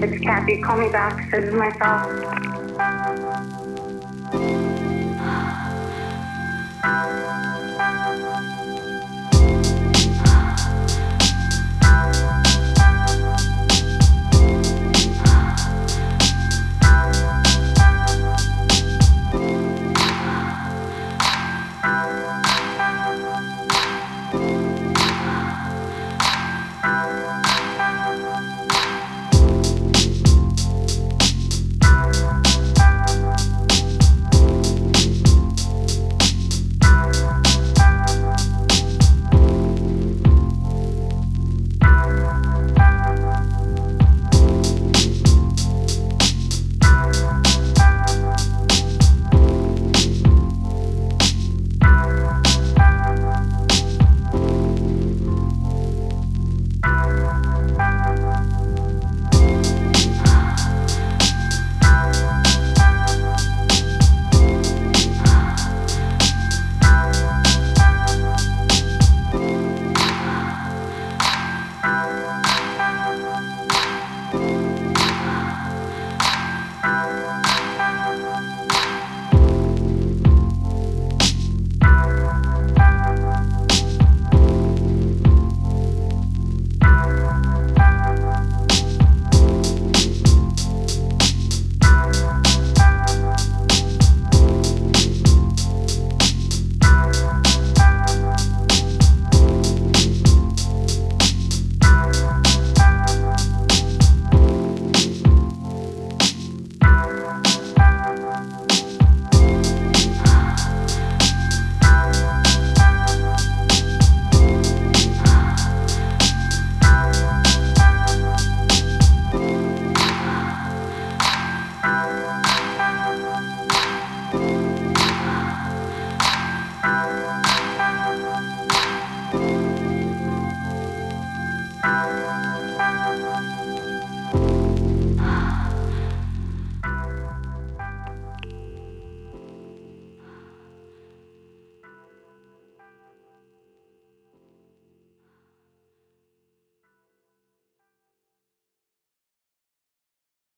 It's Kathy. Call me back. This is myself.